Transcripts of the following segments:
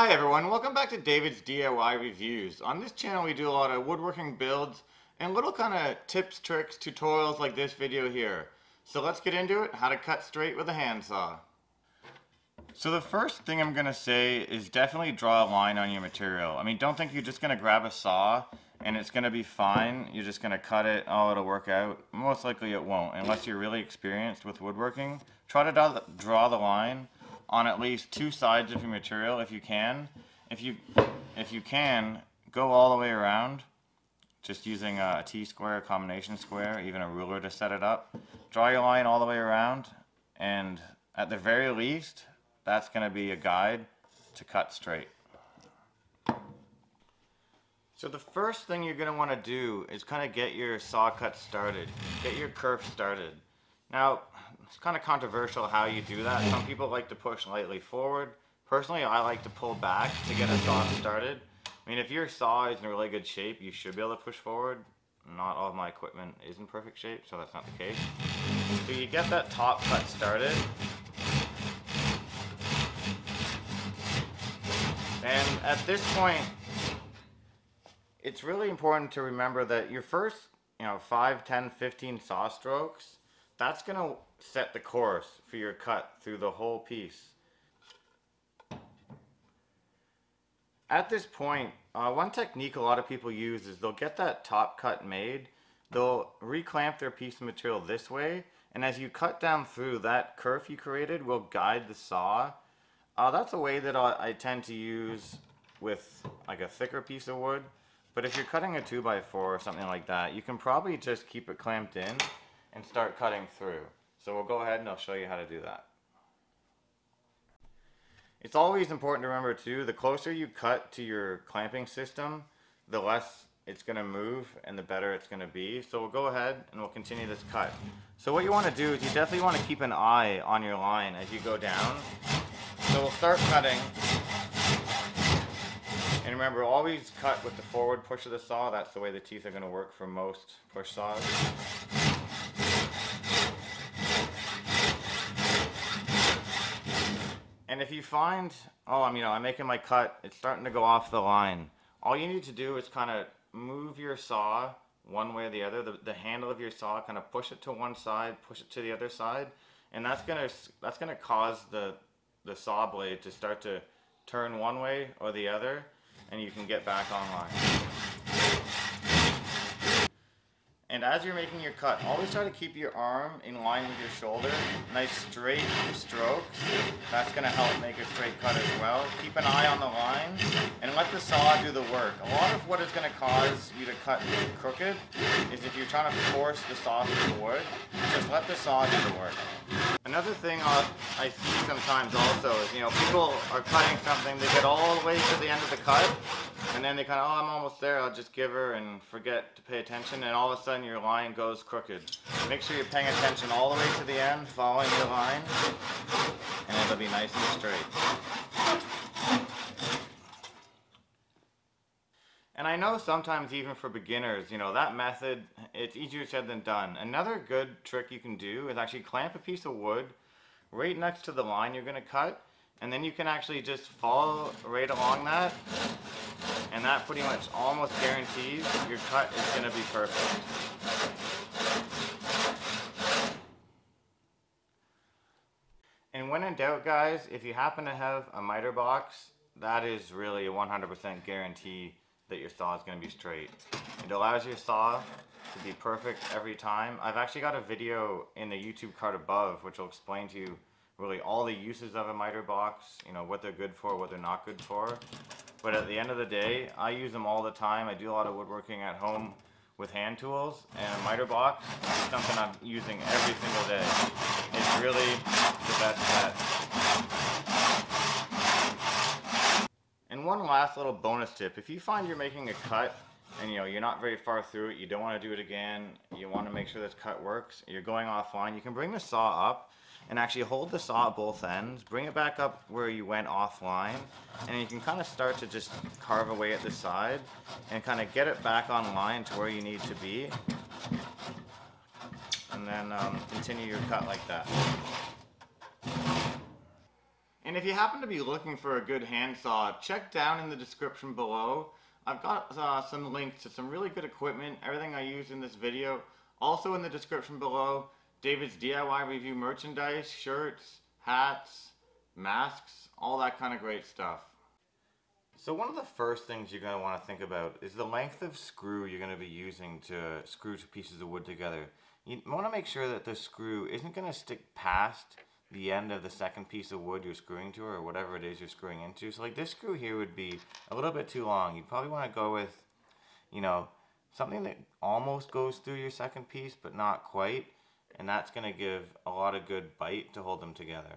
Hi everyone, welcome back to David's DIY Reviews. On this channel we do a lot of woodworking builds and little kind of tips, tricks, tutorials like this video here. So let's get into it, how to cut straight with a handsaw. So the first thing I'm going to say is definitely draw a line on your material. I mean, don't think you're just going to grab a saw and it's going to be fine. You're just going to cut it, oh, it'll work out. Most likely it won't, unless you're really experienced with woodworking. Try to draw the line on at least two sides of your material if you can. If you, if you can, go all the way around just using a T-square, a combination square, even a ruler to set it up. Draw your line all the way around and at the very least, that's going to be a guide to cut straight. So the first thing you're going to want to do is kind of get your saw cut started, get your kerf started. Now, it's kind of controversial how you do that. Some people like to push lightly forward. Personally, I like to pull back to get a saw started. I mean, if your saw is in really good shape, you should be able to push forward. Not all of my equipment is in perfect shape, so that's not the case. So you get that top cut started. And at this point, it's really important to remember that your first, you know, 5, 10, 15 saw strokes, that's going to set the course for your cut through the whole piece. At this point, uh, one technique a lot of people use is they'll get that top cut made, they'll reclamp their piece of material this way, and as you cut down through, that kerf you created will guide the saw. Uh, that's a way that I, I tend to use with like a thicker piece of wood. But if you're cutting a 2x4 or something like that, you can probably just keep it clamped in and start cutting through. So we'll go ahead and I'll show you how to do that. It's always important to remember too, the closer you cut to your clamping system, the less it's going to move and the better it's going to be. So we'll go ahead and we'll continue this cut. So what you want to do is you definitely want to keep an eye on your line as you go down. So we'll start cutting. And remember, always cut with the forward push of the saw. That's the way the teeth are going to work for most push saws. And if you find, oh, I'm, you know, I'm making my cut, it's starting to go off the line. All you need to do is kind of move your saw one way or the other, the, the handle of your saw, kind of push it to one side, push it to the other side, and that's gonna that's gonna cause the the saw blade to start to turn one way or the other, and you can get back online. And as you're making your cut, always try to keep your arm in line with your shoulder. Nice straight strokes. That's going to help make a straight cut as well. Keep an eye on the line and let the saw do the work. A lot of what is going to cause you to cut crooked is if you're trying to force the saw through the wood, just let the saw do the work. Another thing I see sometimes also is, you know, people are cutting something, they get all the way to the end of the cut, and then they kind of, oh, I'm almost there, I'll just give her and forget to pay attention, and all of a sudden your line goes crooked. Make sure you're paying attention all the way to the end, following your line, and it'll be nice and straight. And I know sometimes even for beginners, you know, that method, it's easier said than done. Another good trick you can do is actually clamp a piece of wood right next to the line you're going to cut, and then you can actually just follow right along that, and that pretty much almost guarantees your cut is going to be perfect. And when in doubt, guys, if you happen to have a miter box, that is really a 100% guarantee that your saw is going to be straight. It allows your saw to be perfect every time. I've actually got a video in the YouTube card above which will explain to you really all the uses of a miter box, you know, what they're good for, what they're not good for. But at the end of the day, I use them all the time. I do a lot of woodworking at home with hand tools and a miter box is something I'm using every single day. It's really the best bet. And one last little bonus tip, if you find you're making a cut and you know you're not very far through it, you don't want to do it again, you want to make sure this cut works, you're going offline, you can bring the saw up and actually hold the saw at both ends, bring it back up where you went offline, and you can kind of start to just carve away at the side and kind of get it back online to where you need to be. And then um, continue your cut like that. And if you happen to be looking for a good handsaw, check down in the description below. I've got uh, some links to some really good equipment, everything I used in this video. Also in the description below, David's DIY review merchandise, shirts, hats, masks, all that kind of great stuff. So one of the first things you're going to want to think about is the length of screw you're going to be using to screw two pieces of wood together. You want to make sure that the screw isn't going to stick past the end of the second piece of wood you're screwing to or whatever it is you're screwing into. So like this screw here would be a little bit too long. You'd probably want to go with, you know, something that almost goes through your second piece but not quite. And that's going to give a lot of good bite to hold them together.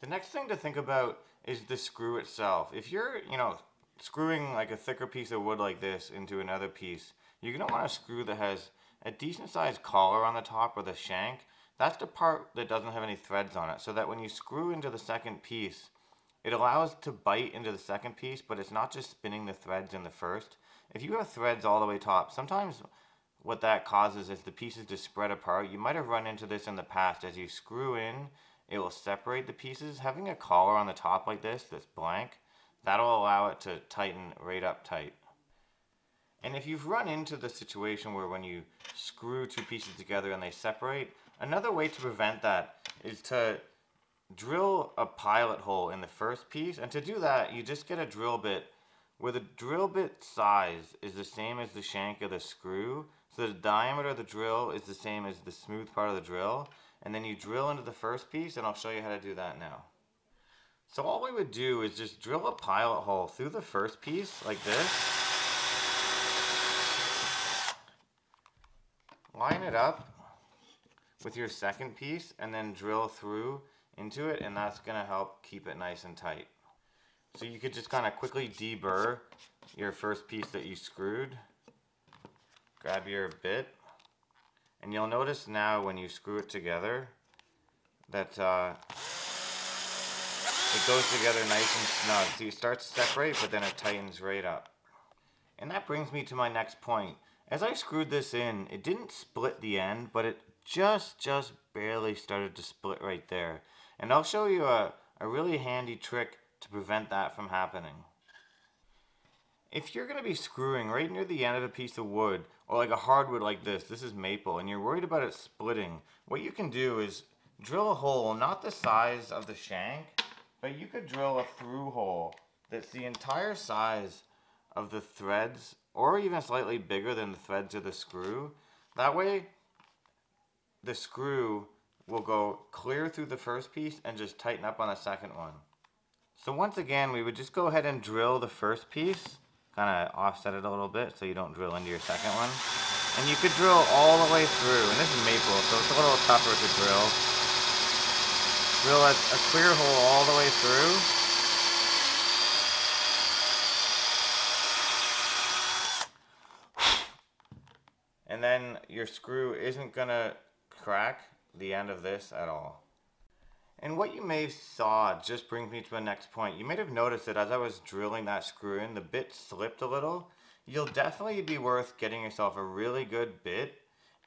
The next thing to think about is the screw itself. If you're, you know, screwing like a thicker piece of wood like this into another piece, you're going to want a screw that has a decent sized collar on the top or the shank that's the part that doesn't have any threads on it, so that when you screw into the second piece, it allows to bite into the second piece, but it's not just spinning the threads in the first. If you have threads all the way top, sometimes what that causes is the pieces to spread apart. You might have run into this in the past. As you screw in, it will separate the pieces. Having a collar on the top like this, that's blank, that'll allow it to tighten right up tight. And if you've run into the situation where when you screw two pieces together and they separate, Another way to prevent that is to drill a pilot hole in the first piece. And to do that, you just get a drill bit where the drill bit size is the same as the shank of the screw. So the diameter of the drill is the same as the smooth part of the drill. And then you drill into the first piece, and I'll show you how to do that now. So all we would do is just drill a pilot hole through the first piece, like this. Line it up with your second piece and then drill through into it and that's going to help keep it nice and tight. So you could just kind of quickly deburr your first piece that you screwed. Grab your bit and you'll notice now when you screw it together that uh, it goes together nice and snug. So you start to separate but then it tightens right up. And that brings me to my next point. As I screwed this in, it didn't split the end, but it just, just barely started to split right there. And I'll show you a, a really handy trick to prevent that from happening. If you're going to be screwing right near the end of a piece of wood, or like a hardwood like this, this is maple, and you're worried about it splitting, what you can do is drill a hole, not the size of the shank, but you could drill a through hole that's the entire size of the threads, or even slightly bigger than the threads of the screw. That way, the screw will go clear through the first piece and just tighten up on the second one. So once again, we would just go ahead and drill the first piece, kind of offset it a little bit so you don't drill into your second one. And you could drill all the way through, and this is maple, so it's a little tougher to drill. Drill a, a clear hole all the way through. And then your screw isn't gonna crack the end of this at all. And what you may have saw just brings me to the next point. You may have noticed that as I was drilling that screw in, the bit slipped a little. You'll definitely be worth getting yourself a really good bit.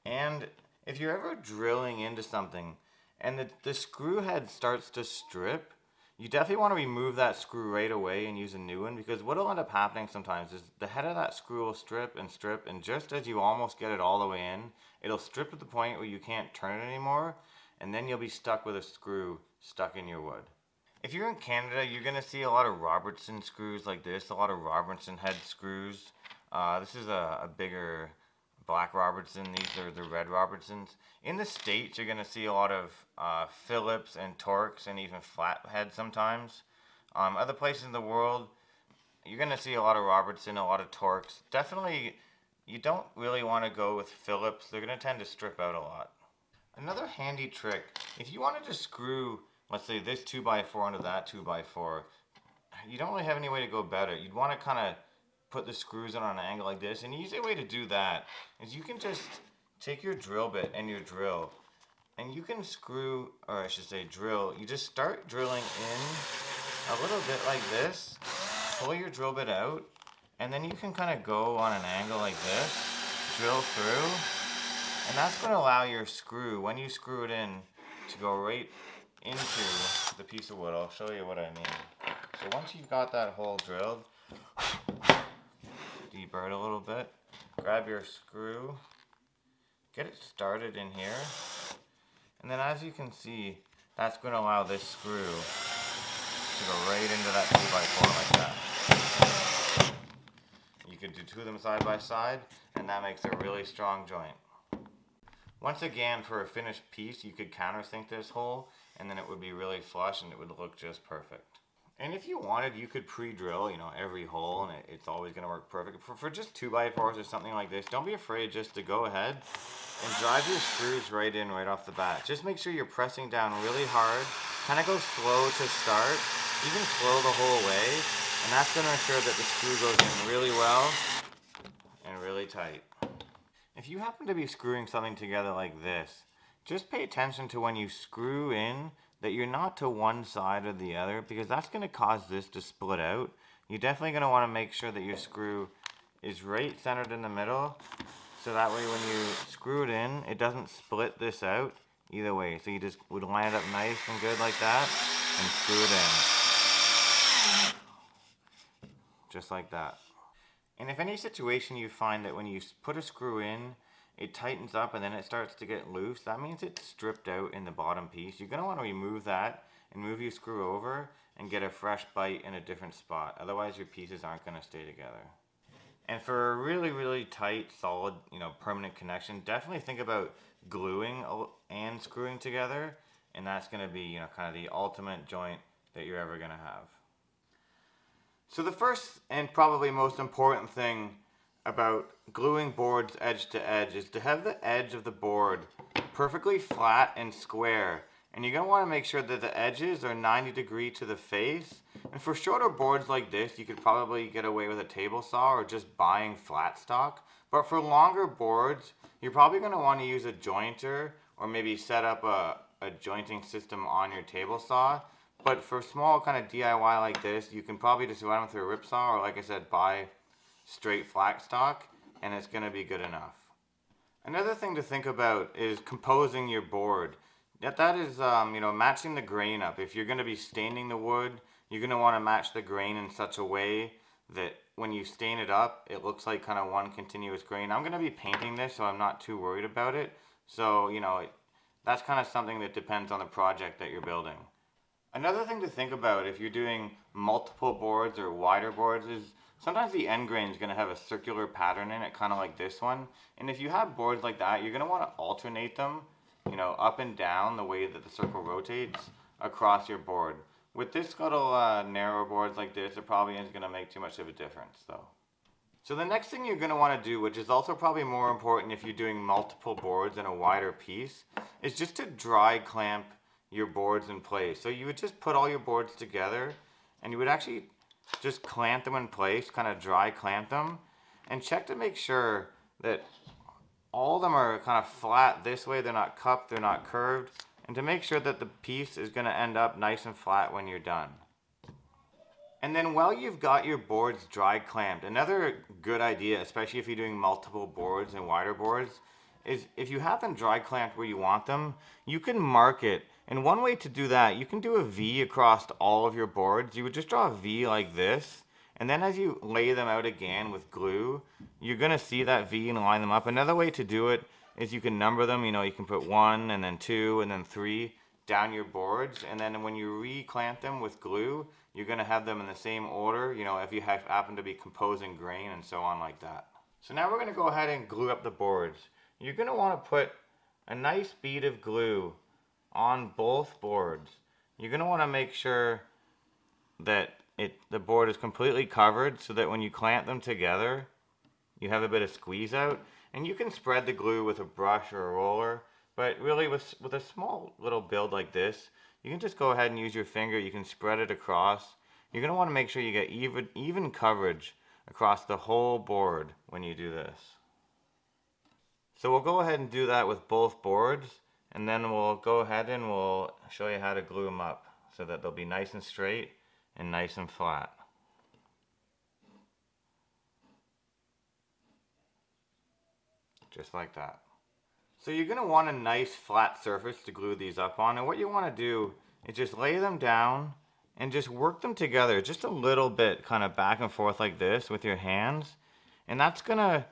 And if you're ever drilling into something and the, the screw head starts to strip, you definitely want to remove that screw right away and use a new one because what will end up happening sometimes is the head of that screw will strip and strip and just as you almost get it all the way in, it'll strip to the point where you can't turn it anymore and then you'll be stuck with a screw stuck in your wood. If you're in Canada, you're going to see a lot of Robertson screws like this, a lot of Robertson head screws. Uh, this is a, a bigger black Robertson. These are the red Robertsons. In the States, you're going to see a lot of uh, Phillips and Torx and even flathead sometimes. Um, other places in the world, you're going to see a lot of Robertson, a lot of Torx. Definitely, you don't really want to go with Phillips. They're going to tend to strip out a lot. Another handy trick, if you wanted to screw, let's say this 2x4 onto that 2x4, you don't really have any way to go it. You'd want to kind of put the screws in on an angle like this. And the easy way to do that is you can just take your drill bit and your drill and you can screw, or I should say drill, you just start drilling in a little bit like this, pull your drill bit out, and then you can kind of go on an angle like this, drill through, and that's going to allow your screw, when you screw it in, to go right into the piece of wood. I'll show you what I mean. So once you've got that hole drilled, deburr it a little bit, grab your screw, get it started in here, and then as you can see, that's going to allow this screw to go right into that 2x4 like that. You could do two of them side by side, and that makes a really strong joint. Once again, for a finished piece, you could countersink this hole, and then it would be really flush and it would look just perfect. And if you wanted, you could pre-drill, you know, every hole, and it, it's always going to work perfect. For, for just 2x4s or something like this, don't be afraid just to go ahead and drive your screws right in right off the bat. Just make sure you're pressing down really hard. Kind of go slow to start, even slow the whole way, and that's going to ensure that the screw goes in really well and really tight. If you happen to be screwing something together like this, just pay attention to when you screw in that you're not to one side or the other because that's going to cause this to split out. You're definitely going to want to make sure that your screw is right centered in the middle so that way when you screw it in, it doesn't split this out either way. So you just would line it up nice and good like that and screw it in. Just like that. And if any situation you find that when you put a screw in, it tightens up and then it starts to get loose, that means it's stripped out in the bottom piece. You're going to want to remove that and move your screw over and get a fresh bite in a different spot. Otherwise your pieces aren't going to stay together. And for a really, really tight, solid, you know, permanent connection, definitely think about gluing and screwing together. And that's going to be, you know, kind of the ultimate joint that you're ever going to have. So the first and probably most important thing about gluing boards edge to edge is to have the edge of the board perfectly flat and square. And you're going to want to make sure that the edges are 90 degree to the face. And for shorter boards like this, you could probably get away with a table saw or just buying flat stock. But for longer boards, you're probably going to want to use a jointer or maybe set up a, a jointing system on your table saw but for small kind of DIY like this, you can probably just run them through a rip saw or like I said, buy straight flat stock and it's going to be good enough. Another thing to think about is composing your board. That, that is, um, you know, matching the grain up. If you're going to be staining the wood, you're going to want to match the grain in such a way that when you stain it up, it looks like kind of one continuous grain. I'm going to be painting this, so I'm not too worried about it. So, you know, it, that's kind of something that depends on the project that you're building. Another thing to think about if you're doing multiple boards or wider boards is sometimes the end grain is going to have a circular pattern in it, kind of like this one. And if you have boards like that, you're going to want to alternate them, you know, up and down the way that the circle rotates across your board. With this little uh, boards like this, it probably isn't going to make too much of a difference though. So the next thing you're going to want to do, which is also probably more important if you're doing multiple boards in a wider piece, is just to dry clamp your boards in place. So you would just put all your boards together and you would actually just clamp them in place, kind of dry clamp them, and check to make sure that all of them are kind of flat this way, they're not cupped, they're not curved, and to make sure that the piece is going to end up nice and flat when you're done. And then while you've got your boards dry clamped, another good idea, especially if you're doing multiple boards and wider boards, is if you have them dry clamped where you want them, you can mark it and one way to do that, you can do a V across all of your boards. You would just draw a V like this. And then as you lay them out again with glue, you're going to see that V and line them up. Another way to do it is you can number them. You know, you can put one and then two and then three down your boards. And then when you re-clamp them with glue, you're going to have them in the same order, you know, if you have, happen to be composing grain and so on like that. So now we're going to go ahead and glue up the boards. You're going to want to put a nice bead of glue on both boards. You're going to want to make sure that it the board is completely covered so that when you clamp them together, you have a bit of squeeze out. And you can spread the glue with a brush or a roller, but really with, with a small little build like this, you can just go ahead and use your finger. You can spread it across. You're going to want to make sure you get even, even coverage across the whole board when you do this. So we'll go ahead and do that with both boards and then we'll go ahead and we'll show you how to glue them up so that they'll be nice and straight and nice and flat. Just like that. So you're going to want a nice flat surface to glue these up on and what you want to do is just lay them down and just work them together just a little bit kind of back and forth like this with your hands and that's gonna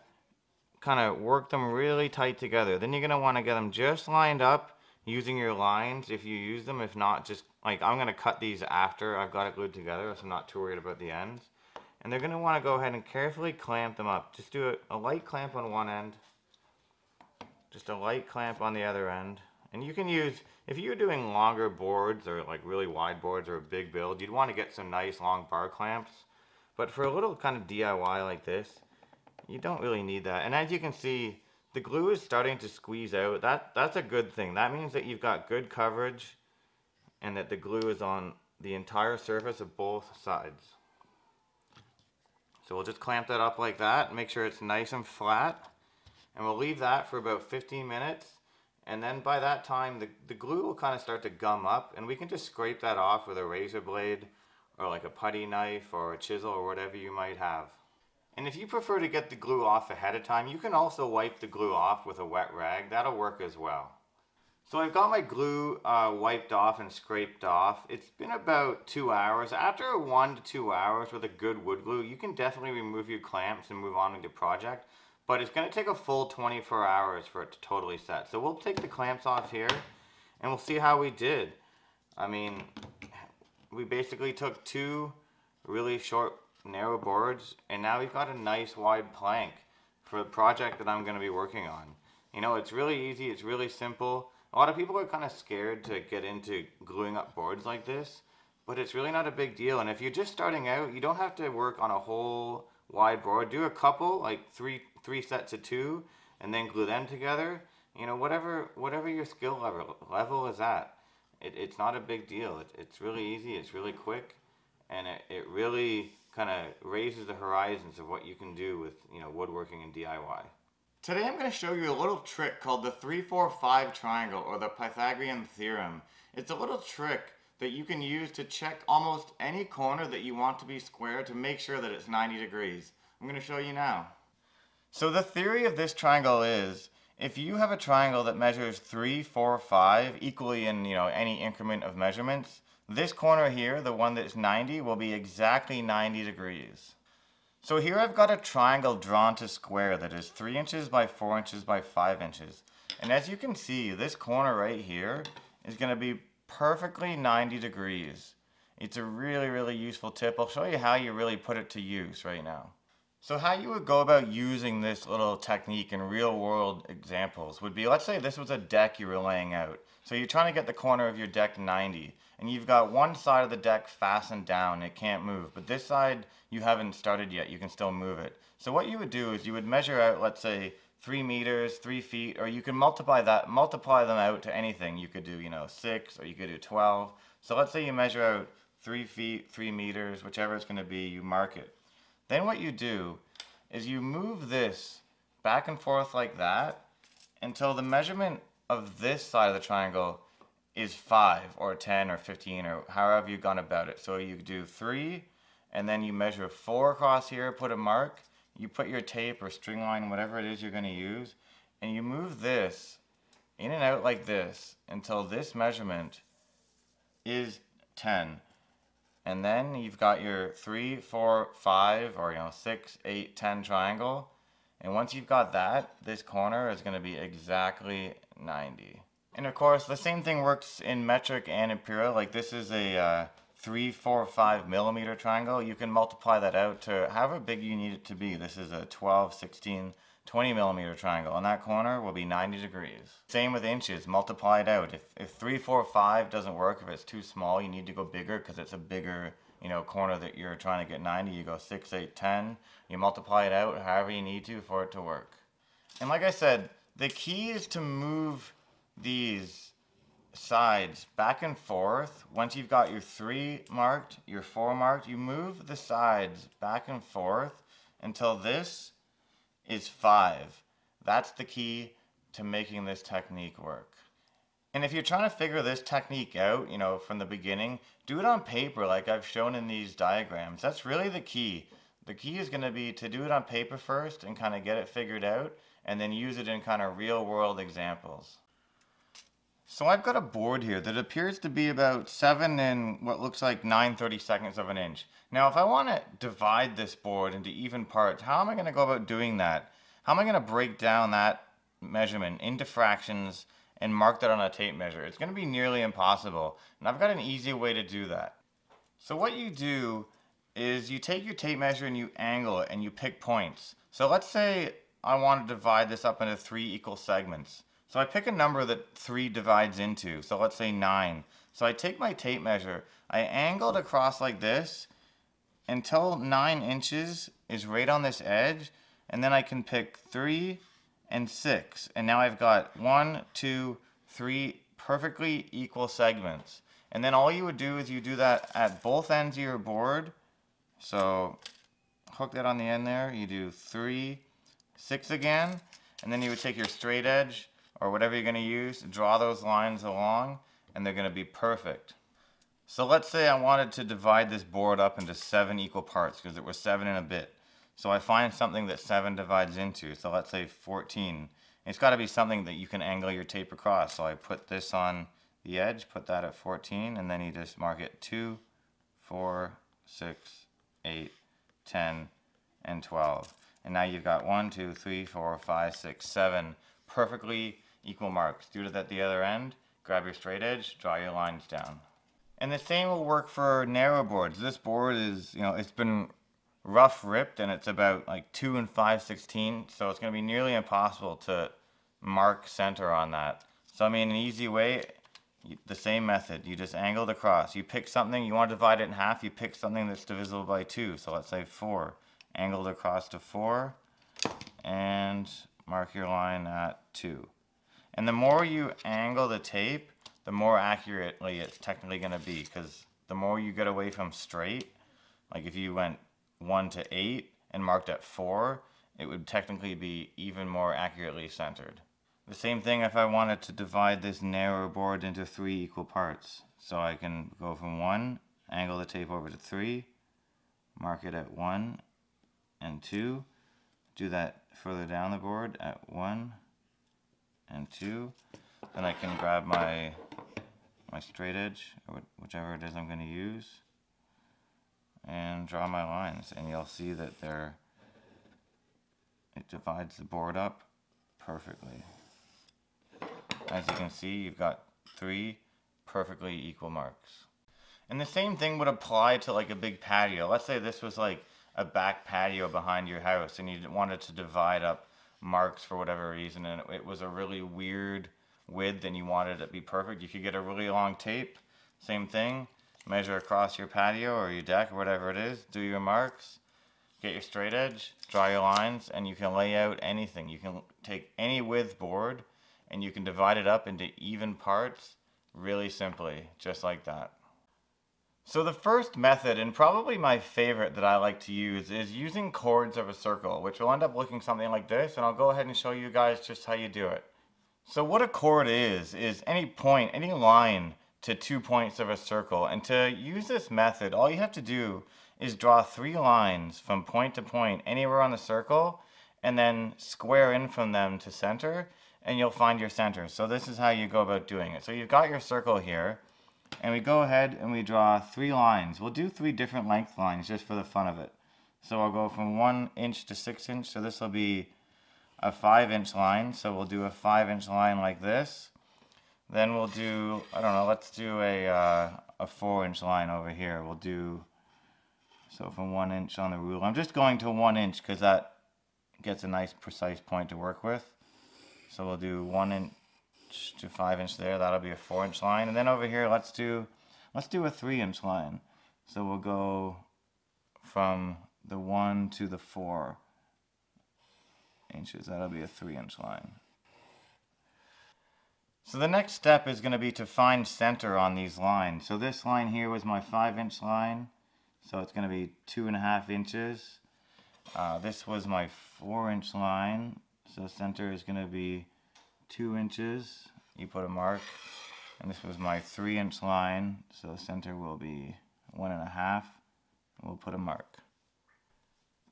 kind of work them really tight together. Then you're gonna want to get them just lined up using your lines if you use them. If not just like I'm gonna cut these after I've got it glued together so I'm not too worried about the ends. And they're gonna want to go ahead and carefully clamp them up. Just do a, a light clamp on one end just a light clamp on the other end. And you can use, if you're doing longer boards or like really wide boards or a big build, you'd want to get some nice long bar clamps. But for a little kind of DIY like this, you don't really need that. And as you can see, the glue is starting to squeeze out. That That's a good thing. That means that you've got good coverage and that the glue is on the entire surface of both sides. So we'll just clamp that up like that, make sure it's nice and flat. And we'll leave that for about 15 minutes and then by that time, the, the glue will kind of start to gum up and we can just scrape that off with a razor blade or like a putty knife or a chisel or whatever you might have. And if you prefer to get the glue off ahead of time, you can also wipe the glue off with a wet rag. That'll work as well. So I've got my glue uh, wiped off and scraped off. It's been about two hours. After one to two hours with a good wood glue, you can definitely remove your clamps and move on with your project but it's going to take a full 24 hours for it to totally set. So we'll take the clamps off here and we'll see how we did. I mean, we basically took two really short, narrow boards and now we've got a nice wide plank for the project that I'm going to be working on. You know, it's really easy, it's really simple. A lot of people are kind of scared to get into gluing up boards like this, but it's really not a big deal. And if you're just starting out, you don't have to work on a whole wide board. Do a couple, like three three sets of two, and then glue them together. You know, whatever whatever your skill level level is at, it, it's not a big deal. It, it's really easy. It's really quick, and it, it really kind of raises the horizons of what you can do with you know woodworking and DIY. Today I'm going to show you a little trick called the 3-4-5 triangle or the Pythagorean theorem. It's a little trick that you can use to check almost any corner that you want to be square to make sure that it's 90 degrees. I'm going to show you now. So the theory of this triangle is if you have a triangle that measures 3, 4, 5 equally in you know any increment of measurements, this corner here, the one that's 90, will be exactly 90 degrees. So here I've got a triangle drawn to square that is 3 inches by 4 inches by 5 inches. And as you can see, this corner right here is going to be perfectly 90 degrees. It's a really, really useful tip. I'll show you how you really put it to use right now. So how you would go about using this little technique in real world examples would be, let's say this was a deck you were laying out. So you're trying to get the corner of your deck 90 and you've got one side of the deck fastened down, it can't move, but this side you haven't started yet, you can still move it. So what you would do is you would measure out, let's say, three meters, three feet, or you can multiply that, multiply them out to anything. You could do, you know, six, or you could do 12. So let's say you measure out three feet, three meters, whichever it's going to be, you mark it. Then what you do is you move this back and forth like that until the measurement of this side of the triangle is 5 or 10 or 15 or however you've gone about it. So you do 3 and then you measure 4 across here, put a mark, you put your tape or string line, whatever it is you're going to use, and you move this in and out like this until this measurement is 10. And then you've got your 3, 4, 5, or you know, 6, 8, 10 triangle. And once you've got that, this corner is going to be exactly 90. And of course, the same thing works in metric and imperial. Like this is a uh, three, four, five millimeter triangle, you can multiply that out to however big you need it to be. This is a 12, 16, 20 millimeter triangle, and that corner will be 90 degrees. Same with inches, multiply it out. If, if 3, 4, 5 doesn't work, if it's too small, you need to go bigger because it's a bigger you know, corner that you're trying to get 90, you go 6, 8, 10. You multiply it out however you need to for it to work. And like I said, the key is to move these sides back and forth. Once you've got your three marked, your four marked, you move the sides back and forth until this is five. That's the key to making this technique work. And if you're trying to figure this technique out, you know, from the beginning, do it on paper like I've shown in these diagrams. That's really the key. The key is going to be to do it on paper first and kind of get it figured out and then use it in kind of real world examples. So I've got a board here that appears to be about 7 and what looks like 9 30 seconds of an inch. Now if I want to divide this board into even parts, how am I going to go about doing that? How am I going to break down that measurement into fractions and mark that on a tape measure? It's going to be nearly impossible. And I've got an easy way to do that. So what you do is you take your tape measure and you angle it and you pick points. So let's say I want to divide this up into three equal segments. So I pick a number that 3 divides into, so let's say 9. So I take my tape measure, I angle it across like this until 9 inches is right on this edge, and then I can pick 3 and 6. And now I've got one, two, three perfectly equal segments. And then all you would do is you do that at both ends of your board. So hook that on the end there, you do 3, 6 again, and then you would take your straight edge, or whatever you're going to use, draw those lines along and they're going to be perfect. So let's say I wanted to divide this board up into seven equal parts because it was seven and a bit. So I find something that seven divides into. So let's say 14. It's got to be something that you can angle your tape across. So I put this on the edge, put that at 14, and then you just mark it 2, 4, 6, 8, 10, and 12. And now you've got 1, 2, 3, 4, 5, 6, 7 perfectly equal marks. Do it at the other end, grab your straight edge, draw your lines down. And the same will work for narrow boards. This board is, you know, it's been rough ripped and it's about like 2 and 5 16 so it's going to be nearly impossible to mark center on that. So I mean an easy way, the same method, you just angle it across. You pick something, you want to divide it in half, you pick something that's divisible by 2. So let's say 4. Angled across to 4 and mark your line at 2. And the more you angle the tape, the more accurately it's technically going to be because the more you get away from straight, like if you went 1 to 8 and marked at 4, it would technically be even more accurately centered. The same thing if I wanted to divide this narrow board into three equal parts. So I can go from 1, angle the tape over to 3, mark it at 1 and 2, do that further down the board at 1 and 2. Then I can grab my my straight edge, or whichever it is I'm going to use, and draw my lines. And you'll see that they're, it divides the board up perfectly. As you can see, you've got three perfectly equal marks. And the same thing would apply to like a big patio. Let's say this was like a back patio behind your house and you wanted to divide up marks for whatever reason and it, was a really weird width and you wanted it to be perfect, you could get a really long tape, same thing, measure across your patio or your deck or whatever it is, do your marks, get your straight edge, draw your lines, and you can lay out anything. You can take any width board and you can divide it up into even parts really simply, just like that. So the first method, and probably my favorite that I like to use, is using chords of a circle, which will end up looking something like this, and I'll go ahead and show you guys just how you do it. So what a chord is, is any point, any line to two points of a circle, and to use this method, all you have to do is draw three lines from point to point anywhere on the circle, and then square in from them to center, and you'll find your center. So this is how you go about doing it. So you've got your circle here, and we go ahead and we draw three lines. We'll do three different length lines just for the fun of it. So I'll go from one inch to six inch. So this will be a five inch line. So we'll do a five inch line like this. Then we'll do, I don't know, let's do a, uh, a four inch line over here. We'll do, so from one inch on the rule. I'm just going to one inch because that gets a nice precise point to work with. So we'll do one inch to five inch there. That'll be a four inch line. And then over here, let's do, let's do a three inch line. So we'll go from the one to the four inches. That'll be a three inch line. So the next step is going to be to find center on these lines. So this line here was my five inch line. So it's going to be two and a half inches. Uh, this was my four inch line. So center is going to be two inches, you put a mark, and this was my three inch line, so the center will be one and a half, and we'll put a mark.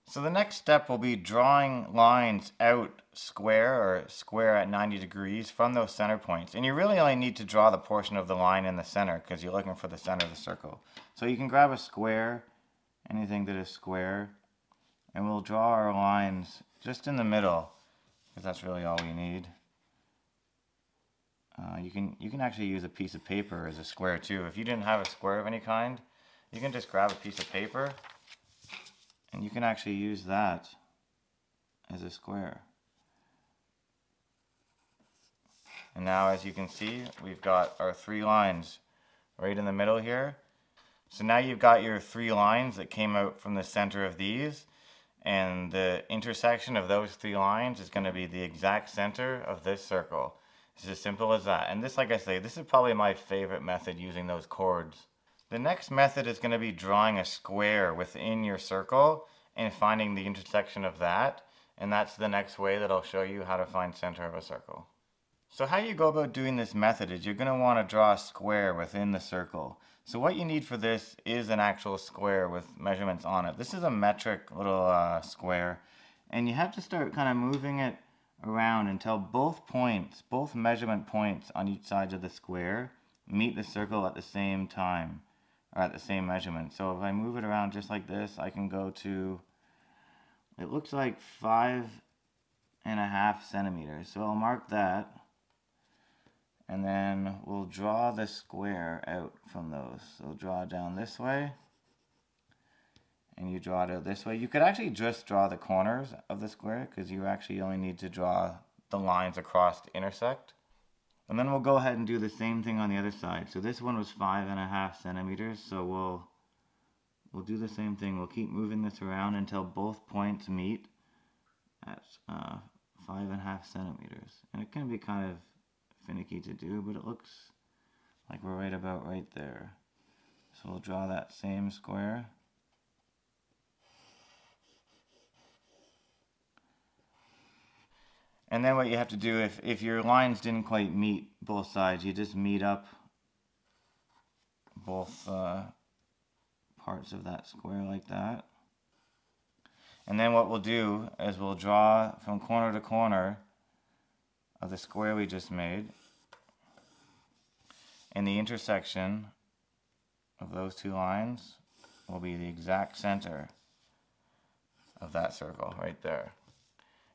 So the next step will be drawing lines out square or square at 90 degrees from those center points. And you really only need to draw the portion of the line in the center because you're looking for the center of the circle. So you can grab a square, anything that is square, and we'll draw our lines just in the middle because that's really all we need. Uh, you can you can actually use a piece of paper as a square too. If you didn't have a square of any kind, you can just grab a piece of paper and you can actually use that as a square. And now as you can see, we've got our three lines right in the middle here. So now you've got your three lines that came out from the center of these and the intersection of those three lines is going to be the exact center of this circle. It's as simple as that. And this, like I say, this is probably my favorite method using those chords. The next method is going to be drawing a square within your circle and finding the intersection of that. And that's the next way that I'll show you how to find center of a circle. So how you go about doing this method is you're going to want to draw a square within the circle. So what you need for this is an actual square with measurements on it. This is a metric little uh, square. And you have to start kind of moving it around until both points, both measurement points on each side of the square meet the circle at the same time or at the same measurement. So if I move it around just like this, I can go to, it looks like five and a half centimeters. So I'll mark that and then we'll draw the square out from those. So draw down this way and you draw it this way. You could actually just draw the corners of the square because you actually only need to draw the lines across to intersect. And then we'll go ahead and do the same thing on the other side. So this one was five and a half centimeters. So we'll we'll do the same thing. We'll keep moving this around until both points meet at uh, five and a half centimeters. And it can be kind of finicky to do, but it looks like we're right about right there. So we'll draw that same square. And then what you have to do, if, if your lines didn't quite meet both sides, you just meet up both uh, parts of that square like that. And then what we'll do is we'll draw from corner to corner of the square we just made. And the intersection of those two lines will be the exact center of that circle right there.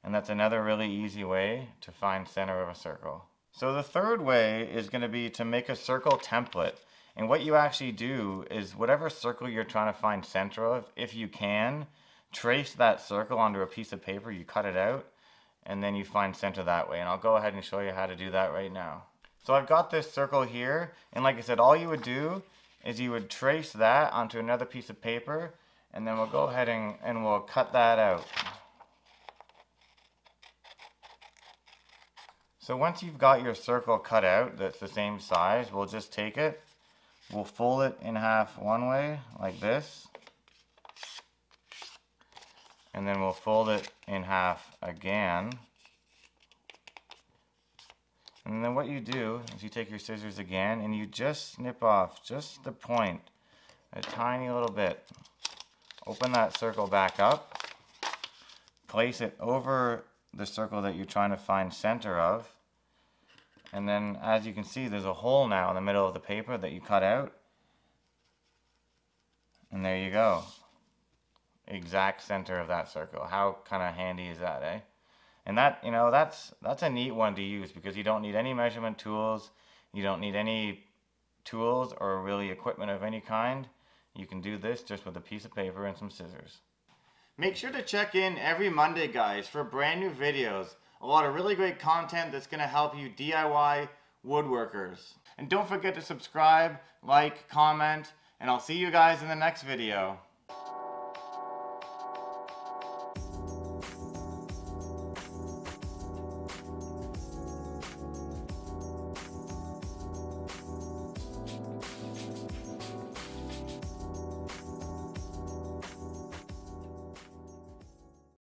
And that's another really easy way to find center of a circle. So the third way is going to be to make a circle template. And what you actually do is whatever circle you're trying to find center of, if you can, trace that circle onto a piece of paper, you cut it out, and then you find center that way. And I'll go ahead and show you how to do that right now. So I've got this circle here, and like I said, all you would do is you would trace that onto another piece of paper, and then we'll go ahead and, and we'll cut that out. So once you've got your circle cut out that's the same size, we'll just take it, we'll fold it in half one way, like this, and then we'll fold it in half again. And then what you do is you take your scissors again and you just snip off just the point, a tiny little bit. Open that circle back up, place it over the circle that you're trying to find center of. And then as you can see, there's a hole now in the middle of the paper that you cut out. And there you go. Exact center of that circle. How kind of handy is that, eh? And that, you know, that's that's a neat one to use because you don't need any measurement tools. You don't need any tools or really equipment of any kind. You can do this just with a piece of paper and some scissors. Make sure to check in every Monday, guys, for brand new videos. A lot of really great content that's going to help you DIY woodworkers. And don't forget to subscribe, like, comment, and I'll see you guys in the next video.